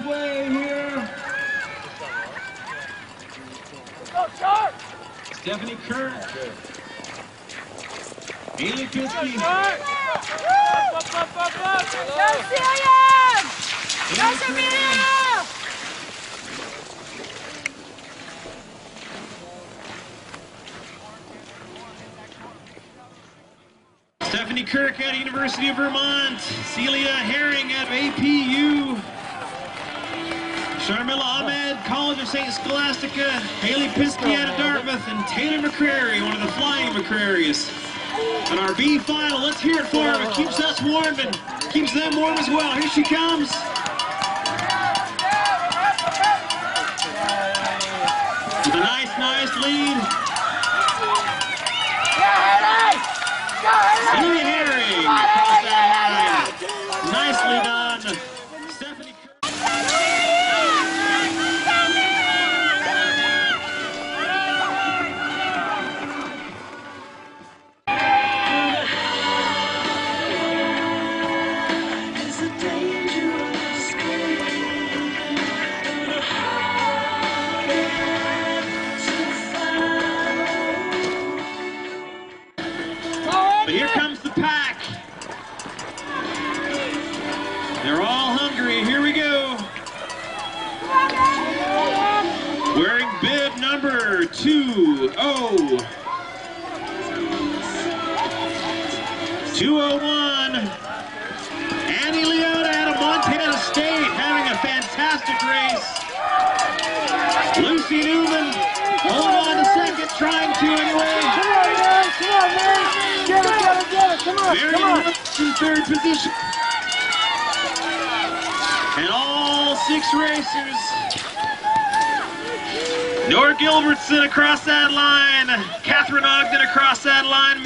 its way here. Stephanie Kirk. Haley Piskey. Go, Celia! Go, Celia! Stephanie Kirk at University of Vermont. Celia Haering at APU. Sharmila Ahmed, College of St. Scholastica. Haley Piskey out of Dartmouth. And Taylor McCrary, one of the flying McCrarys. And our B final, let's hear it for her. It keeps us warm and keeps them warm as well. Here she comes. With a nice, nice lead. But here comes the pack. They're all hungry. Here we go. Wearing bib number two oh. 201. Annie Leota out of Montana State having a fantastic race. Lucy Newman Marion Woods in third position. And all six racers. Nora Gilbertson across that line. Catherine Ogden across that line.